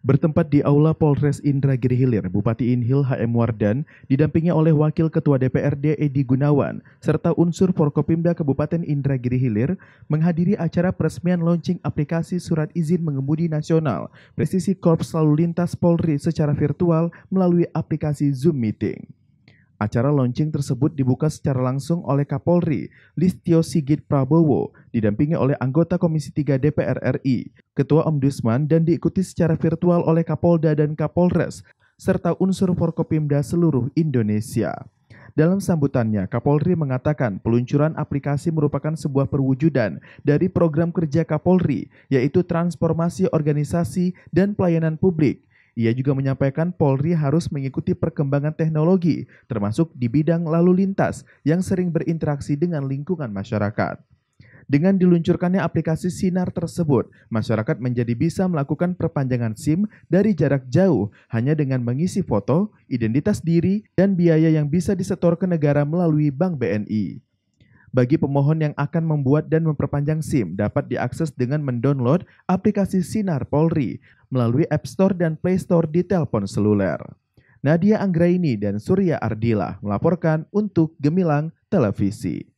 Bertempat di Aula Polres Indragiri Hilir, Bupati Inhil HM Wardan didampingi oleh Wakil Ketua DPRD Edi Gunawan serta unsur Forkopimda Kabupaten Indragiri Hilir menghadiri acara peresmian launching aplikasi surat izin mengemudi nasional Presisi Korps Lalu Lintas Polri secara virtual melalui aplikasi Zoom Meeting. Acara launching tersebut dibuka secara langsung oleh Kapolri, Listio Sigit Prabowo, didampingi oleh anggota Komisi 3 DPR RI, Ketua Ombudsman, dan diikuti secara virtual oleh Kapolda dan Kapolres, serta unsur Forkopimda seluruh Indonesia. Dalam sambutannya, Kapolri mengatakan peluncuran aplikasi merupakan sebuah perwujudan dari program kerja Kapolri, yaitu transformasi organisasi dan pelayanan publik ia juga menyampaikan Polri harus mengikuti perkembangan teknologi, termasuk di bidang lalu lintas yang sering berinteraksi dengan lingkungan masyarakat. Dengan diluncurkannya aplikasi Sinar tersebut, masyarakat menjadi bisa melakukan perpanjangan SIM dari jarak jauh hanya dengan mengisi foto, identitas diri, dan biaya yang bisa disetor ke negara melalui Bank BNI bagi pemohon yang akan membuat dan memperpanjang SIM dapat diakses dengan mendownload aplikasi Sinar Polri melalui App Store dan Play Store di telepon seluler. Nadia Anggraini dan Surya Ardila melaporkan untuk Gemilang Televisi.